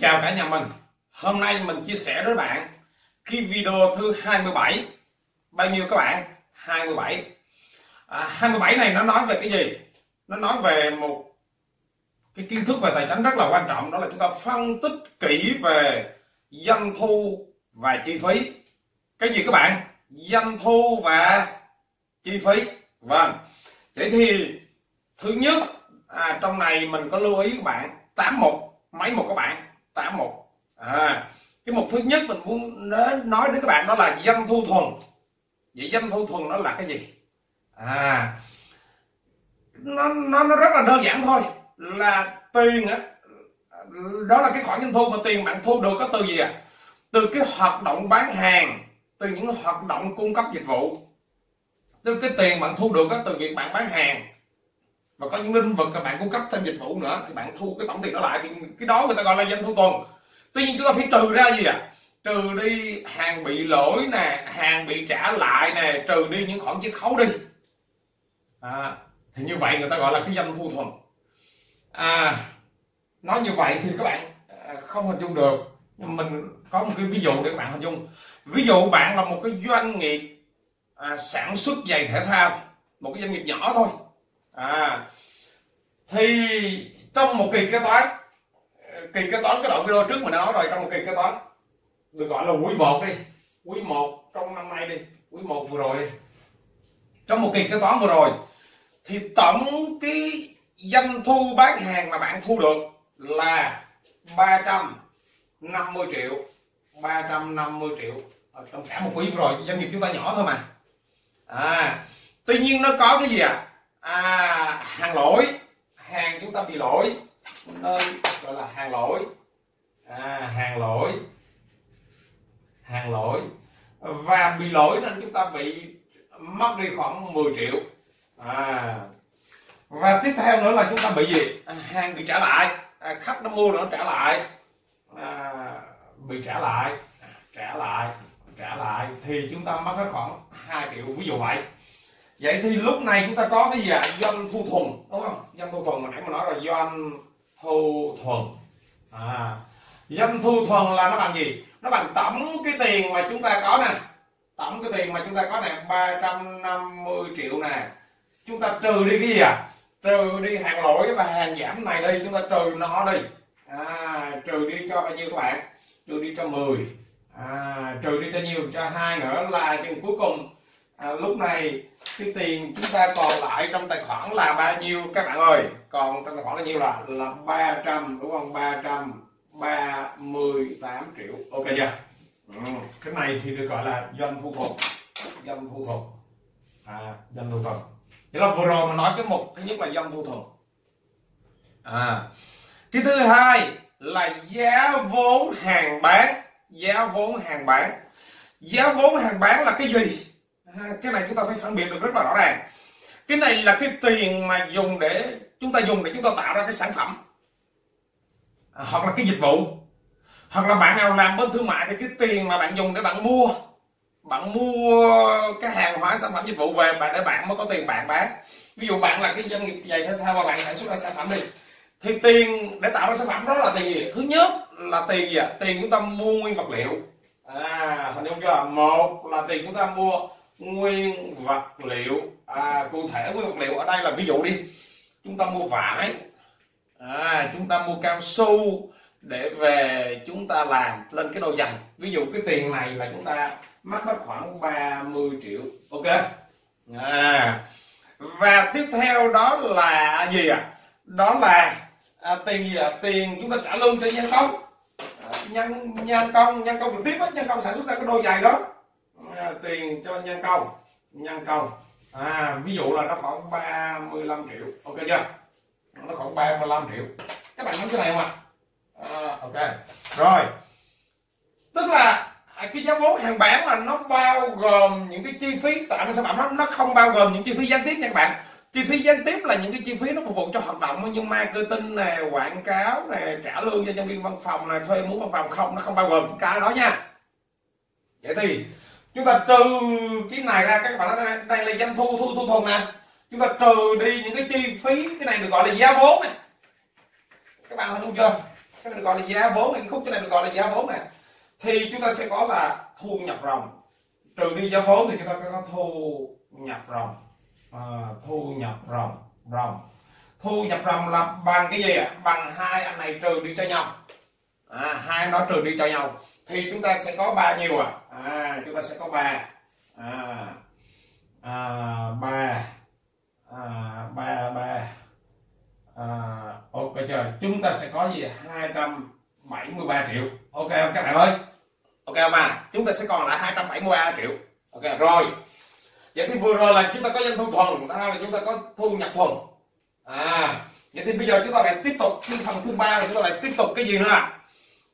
Chào cả nhà mình. Hôm nay mình chia sẻ với bạn Cái video thứ 27 Bao nhiêu các bạn? 27 à, 27 này nó nói về cái gì? Nó nói về một cái kiến thức về tài chính rất là quan trọng Đó là chúng ta phân tích kỹ về doanh thu và chi phí. Cái gì các bạn? Doanh thu và chi phí. Vâng. Vậy thì thứ nhất à, trong này mình có lưu ý các bạn. Tám mục mấy mục các bạn? Tám mục à, cái mục thứ nhất mình muốn nói đến các bạn đó là doanh thu thuần. Vậy doanh thu thuần nó là cái gì? À nó nó nó rất là đơn giản thôi. Là tiền á đó là cái khoản doanh thu mà tiền bạn thu được có từ gì à? Từ cái hoạt động bán hàng từ những hoạt động cung cấp dịch vụ. Từ cái tiền bạn thu được có từ việc bạn bán hàng và có những lĩnh vực các bạn cung cấp thêm dịch vụ nữa thì bạn thu cái tổng tiền đó lại thì cái đó người ta gọi là doanh thu tuần. Tuy nhiên chúng ta phải trừ ra gì ạ? À? trừ đi hàng bị lỗi nè hàng bị trả lại nè trừ đi những khoản chiết khấu đi. À, thì như vậy người ta gọi là cái doanh thu thuần. À, nói như vậy thì các bạn à, không hình dung được. Nhưng mình có một cái ví dụ để các bạn hình dung. Ví dụ bạn là một cái doanh nghiệp à, sản xuất giày thể thao một cái doanh nghiệp nhỏ thôi à. Thì trong một kỳ kế toán, kỳ kế toán cái đoạn video trước mình đã nói rồi, trong một kỳ kế toán, được gọi là quý một đi, quý một trong năm nay đi, quý một vừa rồi đi. Trong một kỳ kế toán vừa rồi, thì tổng cái doanh thu bán hàng mà bạn thu được là 350 triệu 350 triệu. Ở trong cả một quý vừa rồi, doanh nghiệp chúng ta nhỏ thôi mà. À tuy nhiên nó có cái gì à à, hàng lỗi. Hàng chúng ta bị lỗi. Nên gọi là hàng lỗi. À, hàng lỗi. Hàng lỗi. Và bị lỗi nên chúng ta bị mất đi khoảng 10 triệu. À, và tiếp theo nữa là chúng ta bị gì? À, hàng bị trả lại. À, khách nó mua nữa trả lại. À, bị trả lại. À, trả lại. Trả lại. Thì chúng ta mất hết khoảng 2 triệu. Ví dụ vậy vậy thì lúc này chúng ta có cái gì ạ? À? doanh thu thuần đúng không? Doanh thu thuần mà nãy mà nói là doanh thu thuần. À doanh thu thuần là nó bằng gì? Nó bằng tổng cái tiền mà chúng ta có nè. Tổng cái tiền mà chúng ta có nè 350 triệu nè. Chúng ta trừ đi cái gì à trừ đi hàng lỗi và hàng giảm này đi chúng ta trừ nó đi. À, trừ đi cho bao nhiêu các bạn? Trừ đi cho 10 à, trừ đi cho nhiều cho hai nữa là chừng cuối cùng à, lúc này cái tiền chúng ta còn lại trong tài khoản là bao nhiêu các bạn ơi? Còn trong tài khoản là nhiêu là? Là 300 đúng không? 338 triệu. Ok chưa? Ừ. cái này thì được gọi là doanh thu thuần doanh thu thuần à, doanh thu thuần thế là vừa rồi mình nói cái mục thứ nhất là doanh thu thuần à. Cái thứ hai là giá vốn hàng bán. Giá vốn hàng bán. Giá vốn hàng bán là cái gì cái này chúng ta phải phân biệt được rất là rõ ràng. Cái này là cái tiền mà dùng để chúng ta dùng để chúng ta tạo ra cái sản phẩm. À, hoặc là cái dịch vụ. Hoặc là bạn nào làm bên thương mại thì cái tiền mà bạn dùng để bạn mua bạn mua cái hàng hóa sản phẩm dịch vụ về bạn để bạn mới có tiền bạn bán. Ví dụ bạn là cái doanh nghiệp giày thể thao và bạn sản xuất ra sản phẩm đi. Thì tiền để tạo ra sản phẩm đó là tiền gì? Thứ nhất là tiền gì ạ? Tiền chúng ta mua nguyên vật liệu. À hình dung chưa? Một là tiền chúng ta mua nguyên vật liệu. À, cụ thể nguyên vật liệu ở đây là ví dụ đi. Chúng ta mua vải. À, chúng ta mua cao su để về chúng ta làm lên cái đôi giày. Ví dụ cái tiền này là chúng ta mất hết khoảng 30 triệu. Ok. À, và tiếp theo đó là gì à đó là à, tiền gì à? tiền chúng ta trả lương cho nhân công. À, nhân nhân công nhân công trực tiếp á nhân công sản xuất ra cái đôi giày đó. Ờ, tiền cho nhân công. Nhân công. À ví dụ là nó khoảng 35 triệu. Ok chưa? Nó khoảng 35 triệu. Các bạn nắm cái này không ạ? À, ok. Rồi. Tức là à, cái giá vốn hàng bán là nó bao gồm những cái chi phí tạo ra sản phẩm nó nó không bao gồm những chi phí gián tiếp nha các bạn. Chi phí gián tiếp là những cái chi phí nó phục vụ cho hoạt động như marketing nè quảng cáo nè trả lương cho nhân viên văn phòng nè thuê muốn văn phòng. Không nó không bao gồm cái đó nha. Vậy thì chúng ta trừ cái này ra các bạn nói đây là doanh thu thu thu thuần nè chúng ta trừ đi những cái chi phí cái này được gọi là giá vốn này. các bạn hình dung chưa? Cái này được gọi là giá vốn này cái khúc cái này được gọi là giá vốn này thì chúng ta sẽ có là thu nhập ròng. Trừ đi giá vốn thì chúng ta có thu nhập ròng. À, thu nhập ròng ròng. Thu nhập ròng là bằng cái gì ạ? Bằng hai anh này trừ đi cho nhau. À, hai nó trừ đi cho nhau thì chúng ta sẽ có bao nhiêu à, à chúng ta sẽ có ba. À, à, ba. À, ba ba. À, ok chưa chúng ta sẽ có gì 273 triệu. Ok không các bạn ơi. Ok không à? Chúng ta sẽ còn lại 273 triệu. Ok rồi. Vậy thì vừa rồi là chúng ta có doanh thu thuần đó là chúng ta có thu nhập thuần. À vậy thì bây giờ chúng ta lại tiếp tục cái phần thứ ba chúng ta lại tiếp tục cái gì nữa à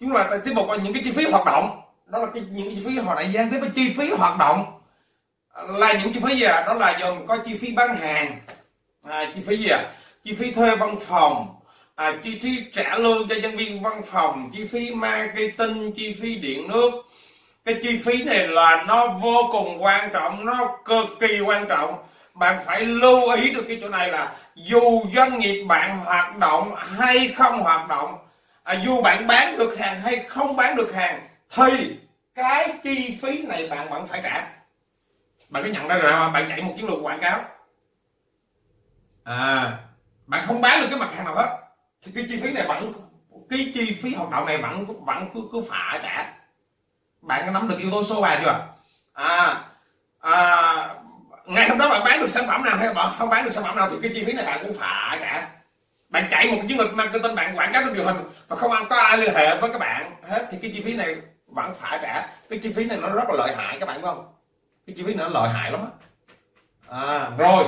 chúng mà tại tiếp tục là những cái chi phí hoạt động đó là cái, những cái chi phí họ đại gian tới với chi phí hoạt động là những chi phí gì à đó là gồm có chi phí bán hàng à, chi phí gì à chi phí thuê văn phòng à, chi phí trả lương cho nhân viên văn phòng chi phí marketing chi phí điện nước cái chi phí này là nó vô cùng quan trọng nó cực kỳ quan trọng bạn phải lưu ý được cái chỗ này là dù doanh nghiệp bạn hoạt động hay không hoạt động à, dù bạn bán được hàng hay không bán được hàng thì cái chi phí này bạn vẫn phải trả. Bạn có nhận ra rồi mà bạn chạy một chiến lược quảng cáo. À bạn không bán được cái mặt hàng nào hết. Thì cái chi phí này vẫn cái chi phí hoạt động này vẫn vẫn cứ, cứ phải trả. Bạn có nắm được yếu tố số 3 chưa? À, à ngày hôm đó bạn bán được sản phẩm nào hay bạn không bán được sản phẩm nào thì cái chi phí này bạn cũng phải trả bạn chạy một cái chiến lược marketing bạn quảng cáo trên truyền hình và không có ai liên hệ với các bạn hết thì cái chi phí này vẫn phải trả cái chi phí này nó rất là lợi hại các bạn phải không? Cái chi phí này nó lợi hại lắm á. À, rồi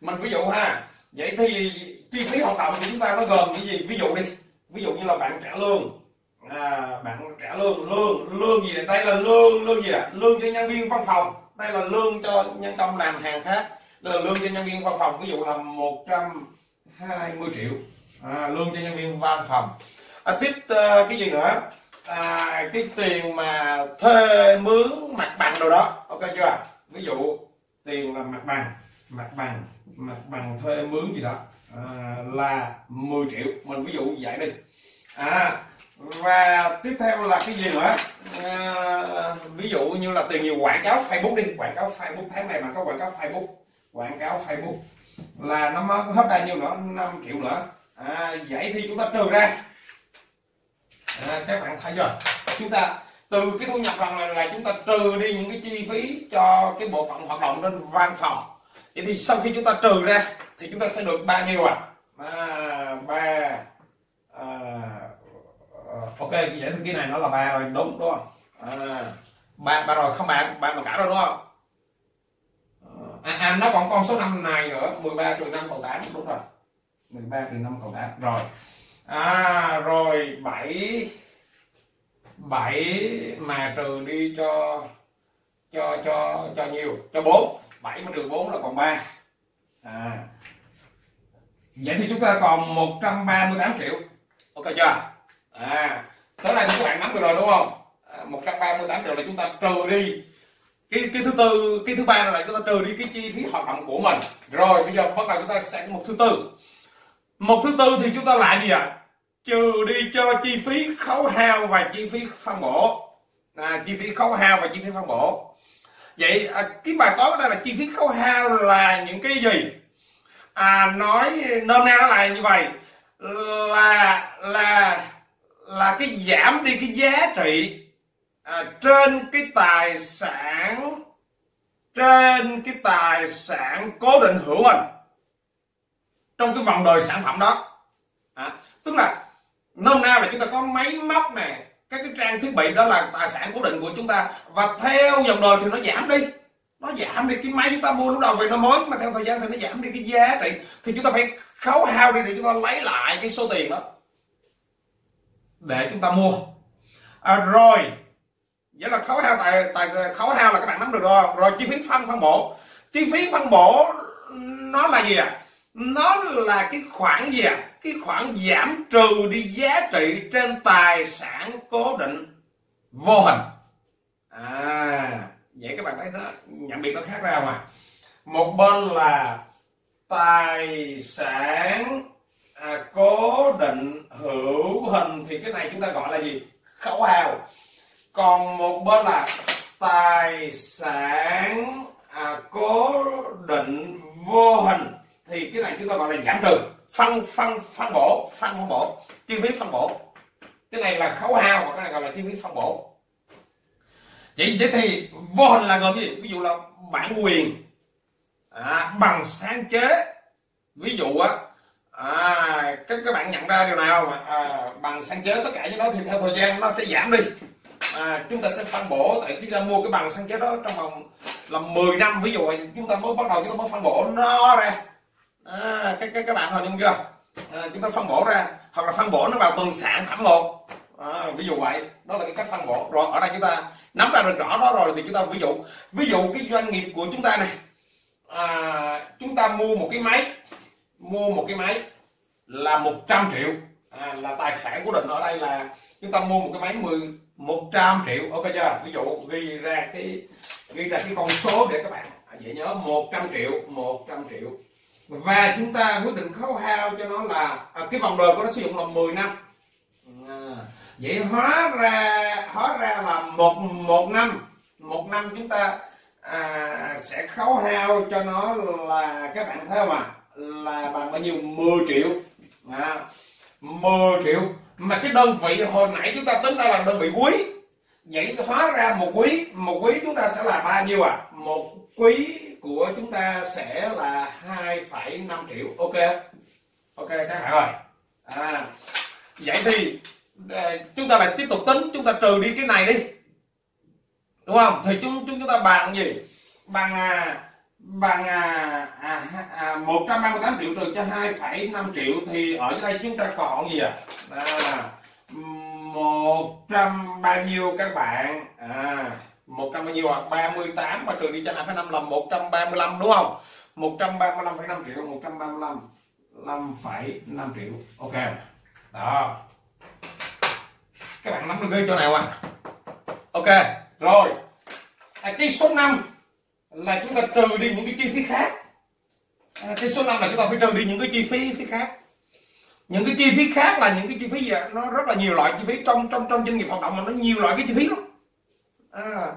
mình ví dụ ha. Vậy thì chi phí hoạt động của chúng ta nó gồm cái gì? Ví dụ đi. Ví dụ như là bạn trả lương. À, bạn trả lương lương lương gì? Đây là lương lương gì ạ? Lương cho nhân viên văn phòng. Đây là lương cho nhân công làm hàng khác. Đây là lương cho nhân viên văn phòng. Ví dụ là 120 triệu à, lương cho nhân viên văn phòng. À, tiếp uh, cái gì nữa? À, cái tiền mà thuê mướn mặt bằng đồ đó. Ok chưa? Ví dụ tiền là mặt bằng mặt bằng mặt bằng thuê mướn gì đó à, là 10 triệu. Mình ví dụ vậy đi. À và tiếp theo là cái gì nữa? À, ví dụ như là tiền nhiều quảng cáo Facebook đi. Quảng cáo Facebook tháng này mà có quảng cáo Facebook. Quảng cáo Facebook là nó mới hết bao nhiêu nữa? 5 triệu nữa. À, vậy thì chúng ta trừ ra. À, các bạn thấy rồi chúng ta từ cái thu nhập rằng là, là chúng ta trừ đi những cái chi phí cho cái bộ phận hoạt động trên văn phòng. Vậy thì sau khi chúng ta trừ ra thì chúng ta sẽ được bao nhiêu à? à ba à, ờ, ok vậy thì cái này nó là ba rồi đúng đúng không? À, ba ba rồi không ba ba mà cả rồi đúng không? À, à nó còn con số năm này nữa 13 trừ 5 cộng 8 đúng rồi. 13 trừ 5 cộng 8 rồi. À rồi 7 7 mà trừ đi cho cho cho cho nhiều cho 4 7 mà trừ 4 là còn 3 à. Vậy thì chúng ta còn 138 triệu. Ok chưa? À tới đây thì các bạn nắm được rồi đúng không? À, 138 triệu là chúng ta trừ đi cái cái thứ tư cái thứ ba là chúng ta trừ đi cái chi phí hoạt động của mình. Rồi bây giờ bắt đầu chúng ta sẽ một thứ tư. Một thứ tư thì chúng ta làm gì ạ. À? trừ đi cho chi phí khấu hao và chi phí phân bổ. À, chi phí khấu hao và chi phí phân bổ. Vậy à, cái bài toán đây là chi phí khấu hao là những cái gì? À, nói nôm na nó là như vậy. Là là là cái giảm đi cái giá trị à, trên cái tài sản trên cái tài sản cố định hữu hình trong cái vòng đời sản phẩm đó. À, tức là nôm na là chúng ta có máy móc này các cái trang thiết bị đó là tài sản cố định của chúng ta. Và theo dòng đời thì nó giảm đi. Nó giảm đi cái máy chúng ta mua lúc đầu về nó mới mà theo thời gian thì nó giảm đi cái giá trị. Thì chúng ta phải khấu hao đi để chúng ta lấy lại cái số tiền đó để chúng ta mua. À, rồi nghĩa là khấu hao tài tài khấu hao là các bạn nắm được rồi. Rồi chi phí phân phân bổ. Chi phí phân bổ nó là gì ạ? À? nó là cái khoản gì ạ? À? cái khoản giảm trừ đi giá trị trên tài sản cố định vô hình. À vậy các bạn thấy nó nhận biệt nó khác ra mà một bên là tài sản à, cố định hữu hình thì cái này chúng ta gọi là gì? Khấu hao còn một bên là tài sản à, cố định vô hình. Thì cái này chúng ta gọi là giảm trừ. Phân phân phân bổ phân phân bổ. Chi phí phân bổ. Cái này là khấu hao và cái này gọi là chi phí phân bổ. Vậy vậy thì vô hình là gồm gì? Ví dụ là bản quyền à, bằng sáng chế. Ví dụ á à, các các bạn nhận ra điều nào mà à, bằng sáng chế tất cả những đó thì theo thời gian nó sẽ giảm đi à, chúng ta sẽ phân bổ tại chúng ta mua cái bằng sáng chế đó trong vòng là 10 năm ví dụ chúng ta mới bắt đầu chúng ta mới phân bổ nó ra à, các các các bạn hình dung chưa à, chúng ta phân bổ ra hoặc là phân bổ nó vào từng sản phẩm một à, ví dụ vậy đó là cái cách phân bổ rồi ở đây chúng ta nắm ra được rõ đó rồi thì chúng ta ví dụ ví dụ cái doanh nghiệp của chúng ta này à, chúng ta mua một cái máy mua một cái máy là 100 triệu à, là tài sản của định ở đây là chúng ta mua một cái máy 10 100 triệu. Ok chưa? Ví dụ ghi ra cái ghi ra cái con số để các bạn à, dễ nhớ 100 triệu 100 triệu. Và chúng ta quyết định khấu hao cho nó là à, cái vòng đời của nó sử dụng là 10 năm. À, vậy hóa ra hóa ra là một một năm. Một năm chúng ta à, sẽ khấu hao cho nó là các bạn thấy không ạ? À? là bằng bao nhiêu? 10 triệu. À, 10 triệu mà cái đơn vị hồi nãy chúng ta tính ra là đơn vị quý. Vậy hóa ra một quý. Một quý chúng ta sẽ là bao nhiêu à? Một quý của chúng ta sẽ là 2,5 triệu. Ok. Ok các bạn ơi à, vậy thì à, chúng ta lại tiếp tục tính. Chúng ta trừ đi cái này đi. Đúng không? Thì chúng chúng chúng ta bằng gì? Bằng à, bằng à, à, à, 138 triệu trừ cho 2,5 triệu thì ở dưới đây chúng ta còn gì ạ? à, à một trăm bao nhiêu các bạn? À một trăm bao nhiêu ạ? à 38 mà trừ đi cho 2,5 là 135 đúng không? 135,5 triệu 135 5,5 triệu. Ok. Đó. Các bạn nắm được cái chỗ nào à ok. Rồi. À, cái số 5 là chúng ta trừ đi những cái chi phí khác. À, cái số 5 là chúng ta phải trừ đi những cái chi phí phí khác. Những cái chi phí khác là những cái chi phí gì nó rất là nhiều loại chi phí trong trong trong doanh nghiệp hoạt động mà nó nhiều loại cái chi phí lắm. À,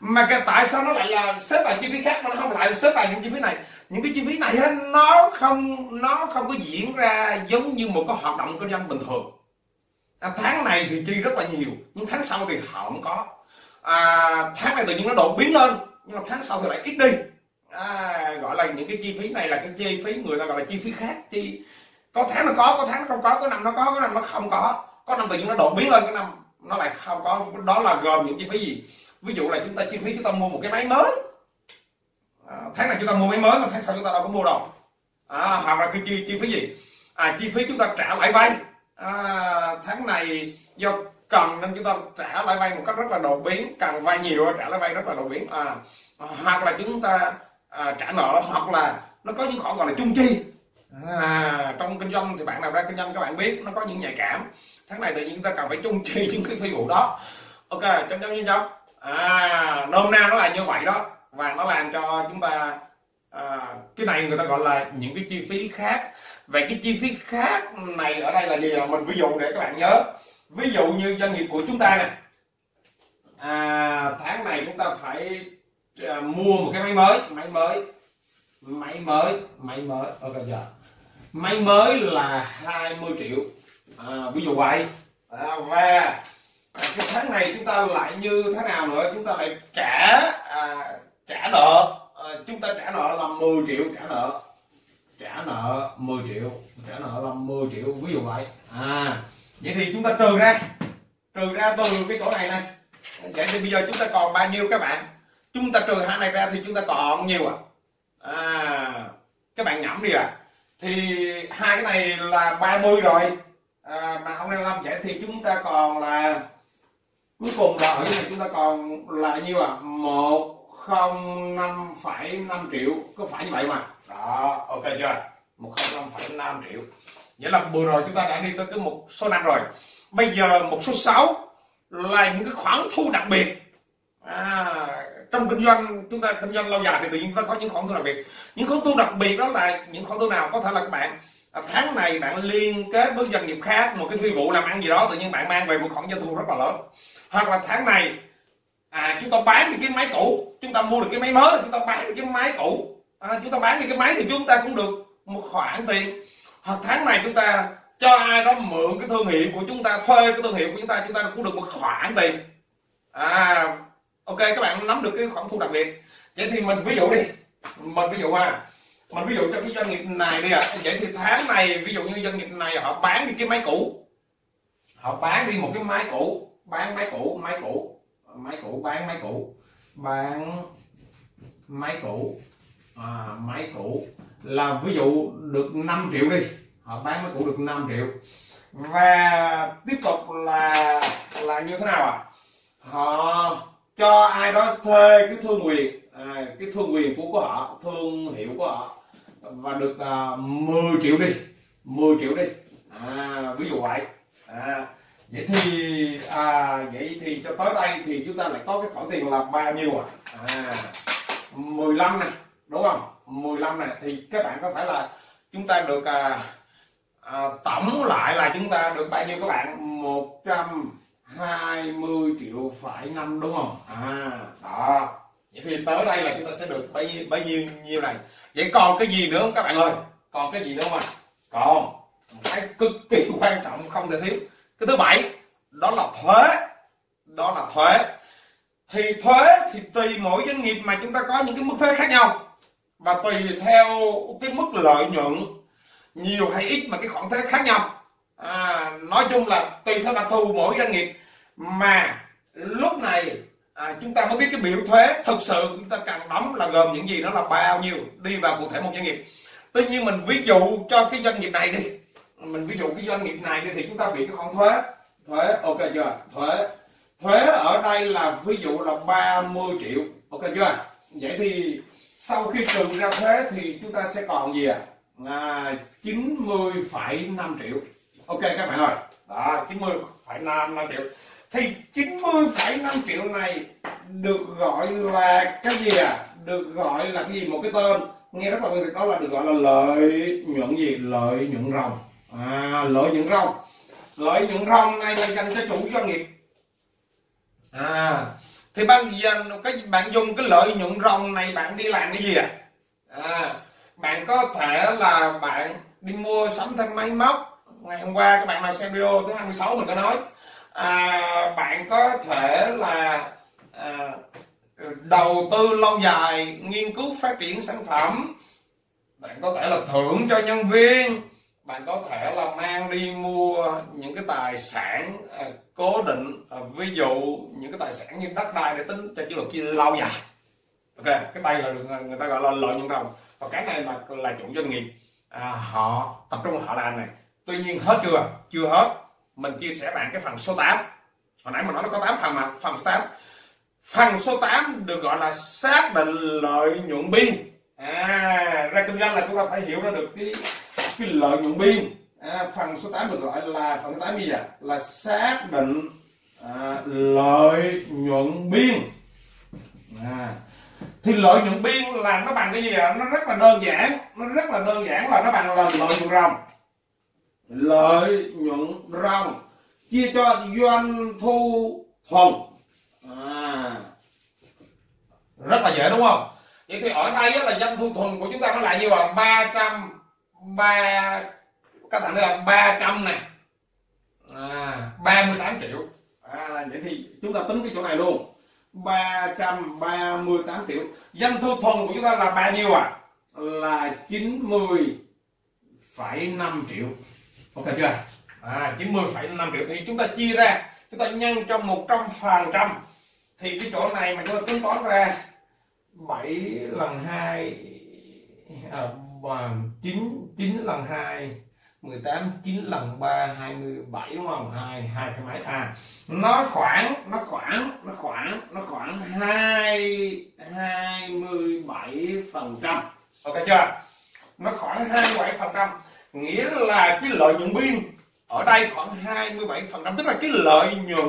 mà cái tại sao nó lại là xếp vào chi phí khác mà nó không lại xếp vào những chi phí này? Những cái chi phí này nó không nó không có diễn ra giống như một cái hoạt động kinh doanh bình thường. À, tháng này thì chi rất là nhiều nhưng tháng sau thì không có. À, tháng này tự nhiên nó đột biến lên nhưng mà tháng sau thì lại ít đi. À, gọi là những cái chi phí này là cái chi phí người ta gọi là chi phí khác. Chi có tháng nó có có tháng nó không có có năm nó có có năm nó không có. Có năm tự nhiên nó đột biến lên cái năm nó lại không có. Đó là gồm những chi phí gì? Ví dụ là chúng ta chi phí chúng ta mua một cái máy mới. À, tháng này chúng ta mua máy mới mà tháng sau chúng ta đâu có mua đâu. À, hoặc là cái chi chi phí gì? À, chi phí chúng ta trả lãi vay. À, tháng này do cần nên chúng ta trả lãi vay một cách rất là đột biến. Cần vay nhiều trả lãi vay rất là đột biến. À, hoặc là chúng ta à, trả nợ hoặc là nó có những khoản gọi là chung chi. À, trong kinh doanh thì bạn nào ra kinh doanh các bạn biết nó có những nhạy cảm. Tháng này tự nhiên chúng ta cần phải chung chi những cái phi vụ đó. Ok chấm chấm chấm chấm. À nôm na nó là như vậy đó. Và nó làm cho chúng ta à, cái này người ta gọi là những cái chi phí khác. Vậy cái chi phí khác này ở đây là gì mình ví dụ để các bạn nhớ ví dụ như doanh nghiệp của chúng ta này à, tháng này chúng ta phải à, mua một cái máy mới máy mới máy mới máy mới. Ok giờ. máy mới là 20 triệu. À, ví dụ vậy. À, và cái tháng này chúng ta lại như thế nào nữa chúng ta lại trả à, trả nợ. À, chúng ta trả nợ là 10 triệu trả nợ. Trả nợ 10 triệu trả nợ là 10 triệu ví dụ vậy. À vậy thì chúng ta trừ ra trừ ra từ cái chỗ này này vậy thì bây giờ chúng ta còn bao nhiêu các bạn? Chúng ta trừ hai này ra thì chúng ta còn nhiều à? À các bạn nhẩm đi à. Thì hai cái này là 30 rồi. À, mà ông đang làm vậy thì chúng ta còn là cuối cùng là ở này chúng ta còn là nhiêu à? Một không năm phẩy năm triệu. Có phải như vậy mà đó ok chưa? Một không năm phẩy năm triệu nghĩa là vừa rồi chúng ta đã đi tới cái một số năm rồi. Bây giờ một số 6 là những cái khoản thu đặc biệt. À, trong kinh doanh chúng ta kinh doanh lâu dài thì tự nhiên chúng ta có những khoản thu đặc biệt. Những khoản thu đặc biệt đó là những khoản thu nào? Có thể là các bạn à, tháng này bạn liên kết với doanh nghiệp khác một cái phi vụ làm ăn gì đó tự nhiên bạn mang về một khoản doanh thu rất là lớn. Hoặc là tháng này à, chúng ta bán được cái máy cũ chúng ta mua được cái máy mới chúng ta bán được cái máy cũ. À, chúng ta bán được cái máy thì chúng ta cũng được một khoản tiền tháng này chúng ta cho ai đó mượn cái thương hiệu của chúng ta thuê cái thương hiệu của chúng ta chúng ta cũng được một khoản tiền. À ok các bạn nắm được cái khoản thu đặc biệt. Vậy thì mình ví dụ đi. Mình ví dụ ha. Mình ví dụ cho cái doanh nghiệp này đi à vậy thì tháng này ví dụ như doanh nghiệp này họ bán đi cái máy cũ. Họ bán đi một cái máy cũ bán máy cũ máy cũ máy cũ bán máy cũ bán máy cũ. À, máy cũ là ví dụ được 5 triệu đi họ bán nó cũng được 5 triệu. Và tiếp tục là là như thế nào ạ? À họ cho ai đó thuê cái thương quyền à, cái thương quyền của, của họ thương hiệu của họ và được à, 10 triệu đi 10 triệu đi. À, ví dụ vậy. À, vậy thì à, vậy thì cho tới đây thì chúng ta lại có cái khoản tiền là bao nhiêu ạ? À, à 15 này đúng không? 15 này thì các bạn có phải là chúng ta được à, à, tổng lại là chúng ta được bao nhiêu các bạn? 120 triệu phải năm đúng không? À đó. Vậy thì tới đây là chúng ta sẽ được bao nhiêu bao nhiêu nhiêu này? Vậy còn cái gì nữa không các bạn ơi? Còn cái gì nữa không ạ? còn một cái cực kỳ quan trọng không thể thiếu. Cái thứ bảy đó là thuế. Đó là thuế. Thì thuế thì tùy mỗi doanh nghiệp mà chúng ta có những cái mức thuế khác nhau và tùy theo cái mức lợi nhuận nhiều hay ít mà cái khoản thuế khác nhau. À, nói chung là tùy theo đặc thù mỗi doanh nghiệp. Mà lúc này à, chúng ta mới biết cái biểu thuế thực sự chúng ta cần đóng là gồm những gì nó là bao nhiêu đi vào cụ thể một doanh nghiệp. Tuy nhiên mình ví dụ cho cái doanh nghiệp này đi. Mình ví dụ cái doanh nghiệp này đi thì chúng ta bị cái khoản thuế. Thuế ok chưa? Thuế. Thuế ở đây là ví dụ là 30 triệu. Ok chưa? Vậy thì sau khi trừ ra thuế thì chúng ta sẽ còn gì à, à 90,5 triệu. Ok các bạn ơi. Đó 90,5 triệu. Thì 90,5 triệu này được gọi là cái gì à được gọi là cái gì? Một cái tên. Nghe rất là quen đó là được gọi là lợi nhuận gì? Lợi nhuận ròng. À lợi nhuận ròng. Lợi nhuận ròng này là dành cho chủ doanh nghiệp. À thì bạn cái bạn dùng cái lợi nhuận ròng này bạn đi làm cái gì à, à bạn có thể là bạn đi mua sắm thêm máy móc. Ngày hôm qua các bạn nào xem video thứ 26 mình có nói. À, bạn có thể là à, đầu tư lâu dài nghiên cứu phát triển sản phẩm. Bạn có thể là thưởng cho nhân viên bạn có thể là mang đi mua những cái tài sản à, cố định à, ví dụ những cái tài sản như đất đai để tính cho chế độ kia lâu dài. Ok cái đây là được người ta gọi là lợi nhuận ròng và cái này mà là chủ doanh nghiệp à, họ tập trung họ làm này. Tuy nhiên hết chưa? Chưa hết. Mình chia sẻ bạn cái phần số 8 hồi nãy mình nói nó có 8 phần mà phần số 8 phần số 8 được gọi là xác định lợi nhuận biên à ra kinh doanh là chúng ta phải hiểu ra được cái cái lợi nhuận biên. À, phần số 8 được gọi là phần số 8 gì vậy là xác định à, lợi nhuận biên. À, thì lợi nhuận biên là nó bằng cái gì ạ? Nó rất là đơn giản nó rất là đơn giản là nó bằng là lợi nhuận ròng. Lợi nhuận ròng chia cho doanh thu thuần. À, rất là dễ đúng không? Vậy thì ở đây là doanh thu thuần của chúng ta nó là như là ba trăm ba các bạn thấy là ba trăm này à, 38 triệu. À, vậy thì chúng ta tính cái chỗ này luôn. 338 triệu. Doanh thu thuần của chúng ta là bao nhiêu à là 90 phẩy 5 triệu. Ok chưa? À 90,5 triệu. Thì chúng ta chia ra. Chúng ta nhân cho 100 phần trăm. Thì cái chỗ này mà chúng ta tính toán ra 7 lần 2 à, 9 9 lần 2 18 9 lần 3 27 đúng không? 2 2 cái máy à. Nó khoảng nó khoảng nó khoảng nó khoảng 2 27 phần trăm. Ok chưa? Nó khoảng 27 phần trăm nghĩa là cái lợi nhuận biên ở đây khoảng 27 phần trăm tức là cái lợi nhuận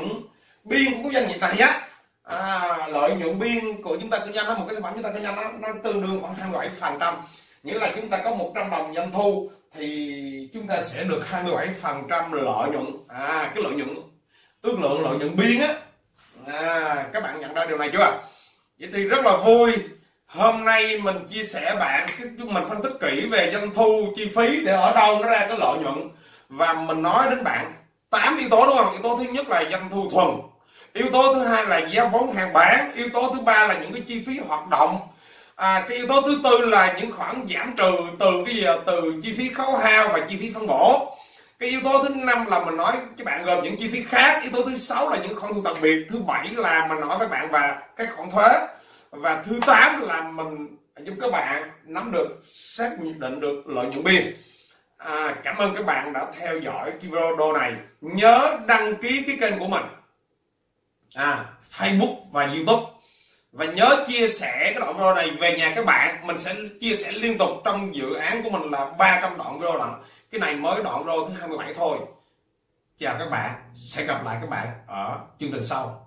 biên của doanh nghiệp này á à, lợi nhuận biên của chúng ta kinh doanh đó một cái sản phẩm chúng ta kinh doanh nó, nó tương đương khoảng 27 phần trăm nghĩa là chúng ta có 100 đồng doanh thu thì chúng ta sẽ được 27% lợi nhuận. À cái lợi nhuận ước lượng lợi nhuận biên á. À, các bạn nhận ra điều này chưa vậy thì rất là vui. Hôm nay mình chia sẻ bạn chúng mình phân tích kỹ về doanh thu chi phí để ở đâu nó ra cái lợi nhuận. Và mình nói đến bạn tám yếu tố đúng không? Yếu tố thứ nhất là doanh thu thuần. Yếu tố thứ hai là giá vốn hàng bán yếu tố thứ ba là những cái chi phí hoạt động à, cái yếu tố thứ tư là những khoản giảm trừ từ cái gì từ chi phí khấu hao và chi phí phân bổ. Cái yếu tố thứ năm là mình nói các bạn gồm những chi phí khác. Yếu tố thứ sáu là những khoản thu đặc biệt. Thứ bảy là mình nói với bạn và các khoản thuế. Và thứ tám là mình à, giúp các bạn nắm được xác định được lợi nhuận biên à, cảm ơn các bạn đã theo dõi cái video này. Nhớ đăng ký cái kênh của mình. À, Facebook và YouTube và nhớ chia sẻ cái đoạn video này về nhà các bạn. Mình sẽ chia sẻ liên tục trong dự án của mình là 300 đoạn video đoạn cái này mới đoạn video thứ 27 thôi. Chào các bạn. Sẽ gặp lại các bạn ở chương trình sau.